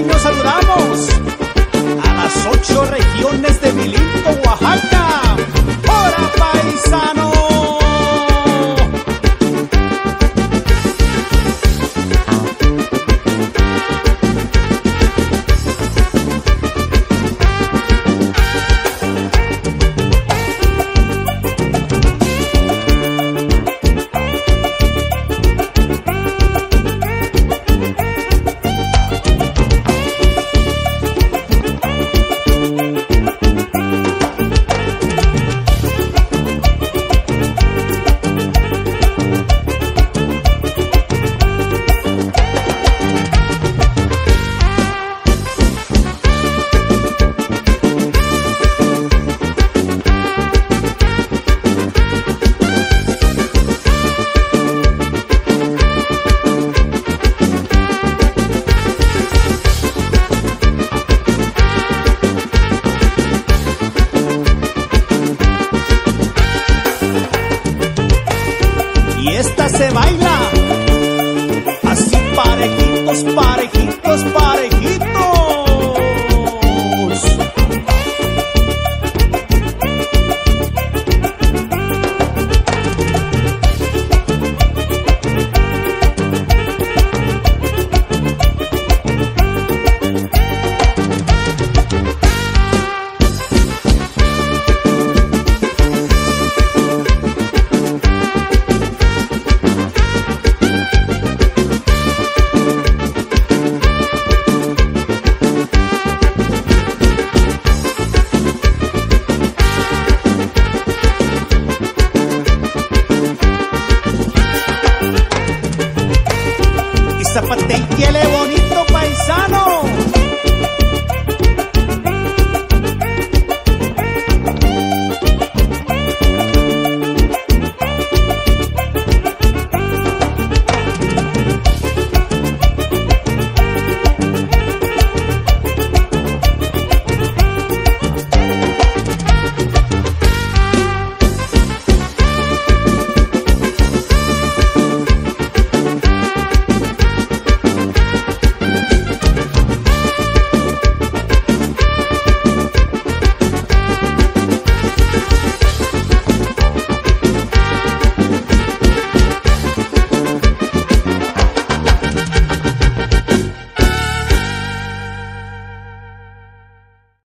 cariño saludamos a las ocho regiones de Milinto, Oaxaca. Se baila así parejitos, parejitos. Y zapateíele bonito.